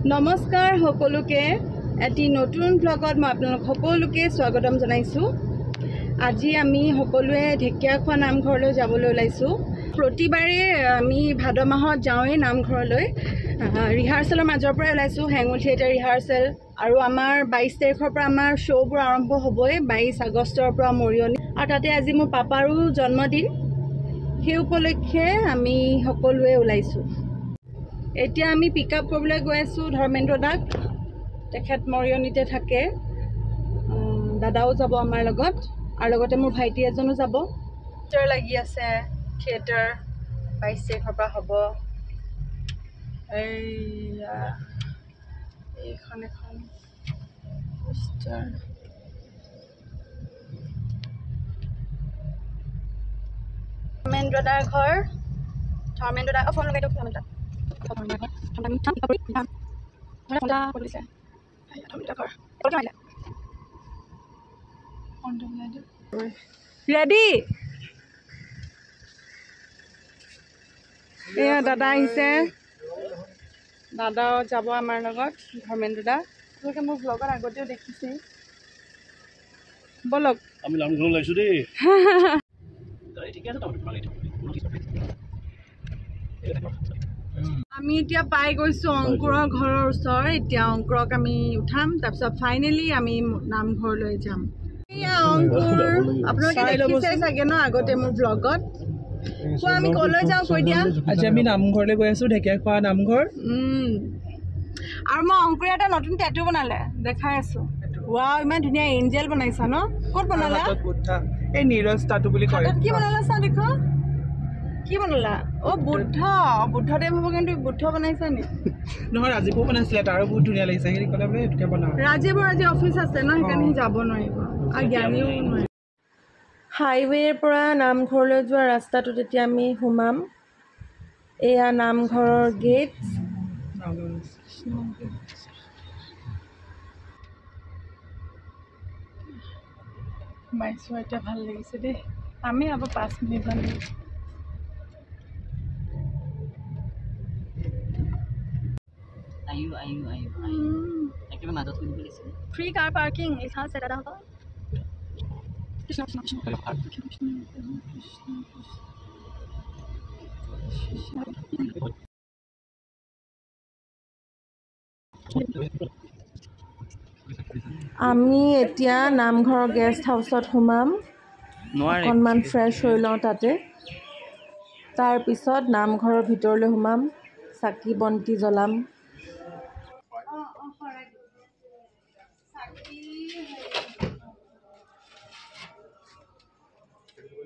নমস্কাৰ সকলোকে। এটি নতুন ব্লগত মই আপোনালোক সকলোকে স্বাগতম জনাইছোঁ। আজি আমি সকলোৱে ঢেকীয়াখোৱা নামঘৰলৈ যাবলৈ ওলাইছোঁ। প্ৰতিবাৰে আমি ভাদ মাহত যাওঁৱেই নামঘৰলৈ। ৰিহাৰ্চেলৰ মাজৰ পৰাই ওলাইছোঁ হেঙুল থিয়েটাৰ ৰিহাৰ্চেল আৰু আমাৰ বাইছ তাৰিখৰ পৰা আমাৰ শ্ব'বোৰ আৰম্ভ হ'বই বাইছ আগষ্টৰ পৰা মৰিয়নি। আৰু তাতে আজি মোৰ পাপাৰো জন্মদিন। সেই উপলক্ষে আমি সকলোৱে ওলাইছোঁ। এতিয়া আমি পিক আপ কৰিবলৈ গৈ আছোঁ ধৰ্মেন্দ্ৰ দাক। তেখেত মৰিয়নিতে থাকে। দাদাও যাব আমাৰ লগত। আৰু লগতে মোৰ ভাইটি এজনো যাব। থিয়েটাৰ লাগি আছে। থিয়েটাৰ বাইছ তাৰিখৰ পৰা হ'ব। এইয়া এইখন এখন ধৰ্মেন্দ্ৰ দাৰ ঘৰ। ধৰ্মেন্দ্ৰ দা ফোন লগাই দিয়ক ধৰ্মেন্দ্ৰ ৰেডি এয়া দাদা আহিছে। দাদাও যাব আমাৰ লগত ধৰ্মেন্দ্ৰ দা। আপোনালোকে মোৰ ব্লগত আগতেও দেখিছেই ব'লক। আমি ওলাইছো দেই। ঠিকে আছে আমি এতিয়া পাই গৈছোঁ অংকুৰৰ ঘৰৰ ওচৰ এতিয়া অংকুৰক আমি উঠাম তাৰপিছত ফাইনেলি আমি নামঘৰলৈ যাম। এয়া অংকুৰ আপোনালোকে দেখিছে চাগে ন আগতে মোৰ ব্লগত কোৱা আমি ক'লৈ যাওঁ কৈ দিয়া? আজি আমি নামঘৰলৈ গৈ আছো ঢেকীয়াখোৱা নামঘৰ। উম। আৰু মই অংকুৰে এটা নতুন টেটু বনালে দেখাই আছোঁ। ৱাও ইমান ধুনীয়া এঞ্জেল বনাইছা ন। ক'ত বনালা? এই নীৰজ তাতু বুলি কয়। কি বনালা চা দেখো? কি বনালা? অ' বুদ্ধ বুদ্ধদেৱ হ'ব কিন্তু বুদ্ধ বনাইছা নি? নহয় ৰাজীৱো বনাইছিলে তাৰো বহুত ধুনীয়া লাগিছে। সেই ক'লে বোলে এইটোকে বনাওঁ ৰাজীৱৰ আজি অফিচ আছে ন সেইকাৰণে সি যাব নোৱাৰিব। আৰু জ্ঞানীও নোৱাৰিব। হাইৱেৰ পৰা নামঘৰলৈ যোৱা ৰাস্তাটোত এতিয়া আমি সোমাম এয়া নামঘৰৰ গেট। সোমাইছোঁ এতিয়া ভাল লাগিছে দেই। আমি আকৌ পাঁচ মিনিটমান আয়ু আয়ু আয়ু আয়ু একেবাৰে মাজত লাগিছিল ফ্ৰী কাৰ পাৰ্কিং লিখা আছে দাদাহঁতৰ কৃষ্ণ কৃষ্ণ কৃষ্ণ কৃষ্ণ আমি এতিয়া নামঘৰৰ গেষ্ট হাউচত সোমাম। অকণমান ফ্ৰেছ হৈ লওঁ তাতে। তাৰপিছত নামঘৰৰ ভিতৰলৈ সোমাম। চাকি বন্তি জ্বলাম।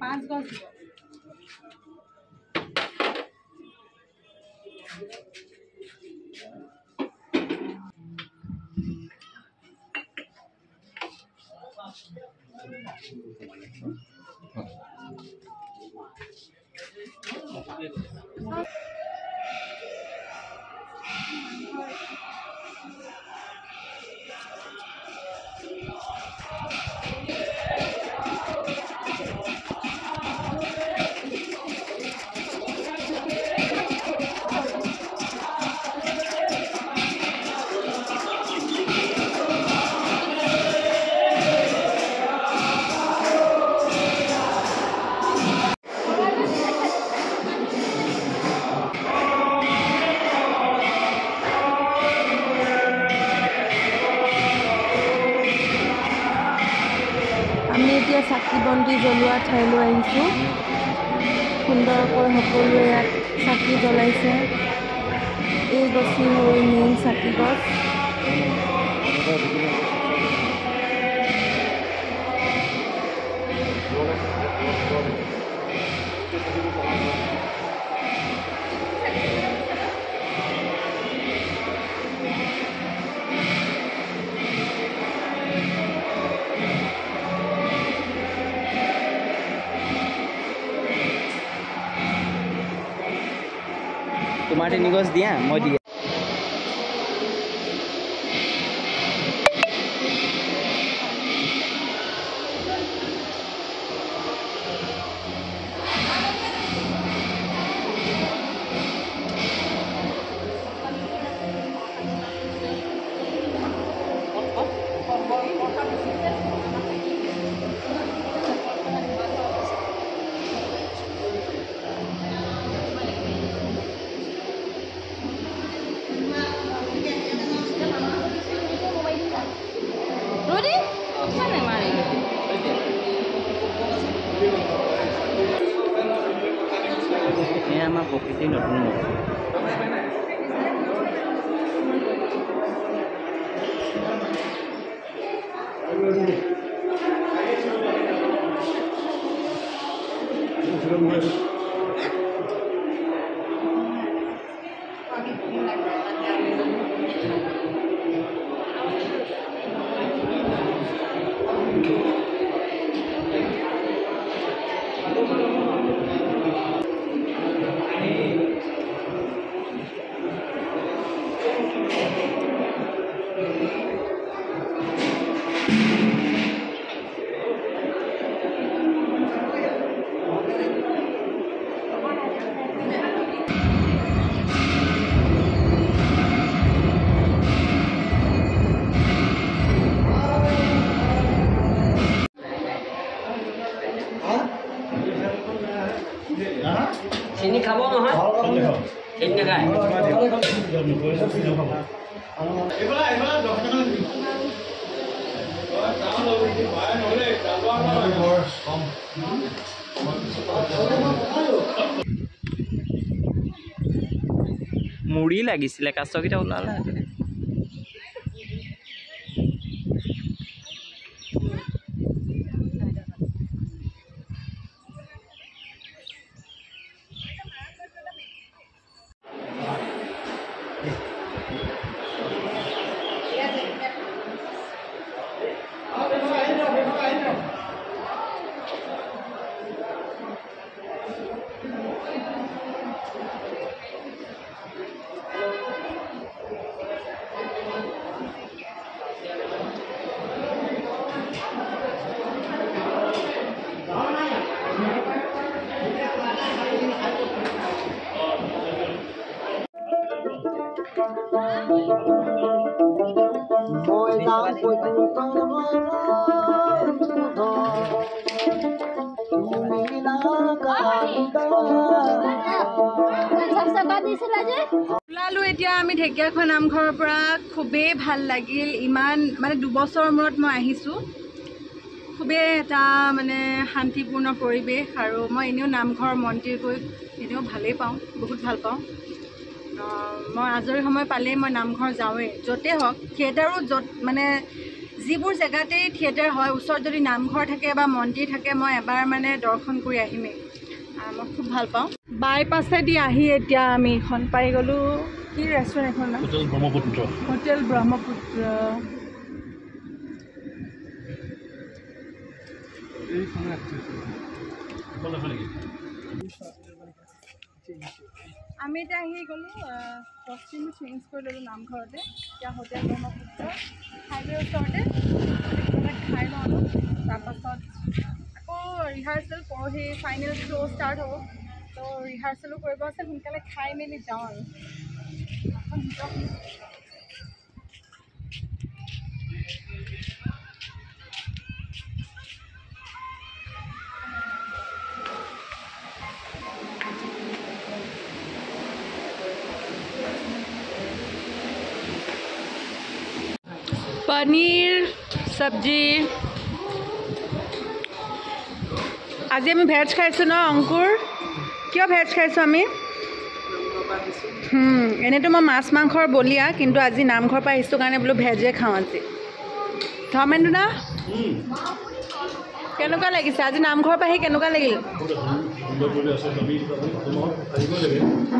পাঁচ গছ আমি এতিয়া চাকি বন্তি জ্বলোৱা ঠাইলৈ আহিছোঁ। সুন্দৰকৈ সকলোৱে ইয়াত চাকি জ্বলাইছে। এই গছেই হ'ল মেইন চাকি গছ গছ দিয়া মই এয়া আমাৰ প্ৰকৃতিৰ নতুন মুখ মুড়ি লাগিছিলে কাছকেইটা ওলালে। ওলালোঁ এতিয়া আমি ঢেকীয়াখোৱা নামঘৰৰ পৰা। খুবেই ভাল লাগিল। ইমান মানে দুবছৰৰ মূৰত মই আহিছোঁ। খুবেই এটা মানে শান্তিপূৰ্ণ পৰিৱেশ আৰু মই এনেও নামঘৰ মন্দিৰ গৈ এনেও ভালেই পাওঁ বহুত ভাল পাওঁ। মই আজৰি সময় পালেই মই নামঘৰ যাওঁৱেই য'তেই হওক। থিয়েটাৰো য'ত মানে যিবোৰ জেগাতেই থিয়েটাৰ হয় ওচৰত যদি নামঘৰ থাকে বা মন্দিৰ থাকে মই এবাৰ মানে দৰ্শন কৰি আহিমেই। আহ, মই খুব ভাল পাওঁ। বাইপাছেদি আহি এতিয়া আমি এইখন পাই গ'লোঁ। কি ৰেষ্টুৰেণ্ট এখন নাম? হোটেল ব্ৰহ্মপুত্ৰ হোটেল ব্ৰহ্মপুত্ৰ আমি এতিয়া আহি গ'লোঁ কষ্টিউমো চেঞ্জ কৰি ল'লোঁ নামঘৰতে। এতিয়া হোটেল ব্ৰহ্মপুত্ৰ হাইৱেৰ ওচৰতে। খাই লওঁ তাৰপাছত ৰিহাৰ্চেল পৰহি ফাইনেল শ্ব' ষ্টাৰ্ট হ'ব। ত' ৰিহাৰ্চেলো কৰিব আছে সোনকালে খাই মেলি যাওঁ আৰু। এখন ভিতৰত আজি আমি ভেজ খাইছোঁ ন অংকুৰ? কিয় ভেজ খাইছোঁ আমি? হুম, এনেইতো মই মাছ মাংসৰ বলিয়া কিন্তু আজি নামঘৰৰ পৰা আহিছোঁ কাৰণে বোলো ভেজে খাওঁ আজি। ধৰ্মেন্দ্ৰ না? কেনেকুৱা লাগিছে? আজি নামঘৰৰ পৰা আহি কেনেকুৱা লাগিল?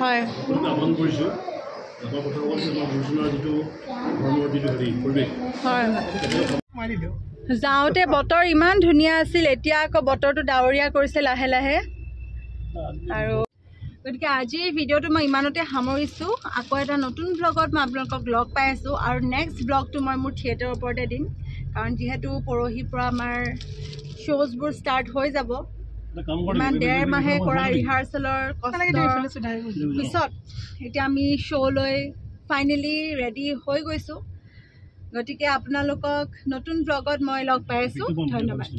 হয়। যিটো ধৰ্মৰ যিটো হেৰি পৰিৱেশ হয় যাওঁতে বতৰ ইমান ধুনীয়া আছিল এতিয়া আকৌ বতৰটো ডাৱৰীয়া কৰিছে লাহে লাহে। আৰু গতিকে আজিৰ ভিডিঅ'টো মই ইমানতে সামৰিছোঁ। আকৌ এটা নতুন ব্লগত মই আপোনালোকক লগ পাই আছোঁ। আৰু নেক্সট ব্লগটো মই মোৰ থিয়েটাৰৰ ওপৰতে দিম। কাৰণ যিহেতু পৰহিৰ পৰা আমাৰ শ্ব'জবোৰ ষ্টাৰ্ট হৈ যাব। ইমান? ডেৰ মাহে কৰা? ৰিহাৰ্চেলৰ পিছত এতিয়া আমি শ্ব'লৈ ফাইনেলি ৰেডি হৈ গৈছোঁ। গতিকে আপোনালোকক নতুন ব্লগত মই লগ পাই আছোঁ ধন্যবাদ।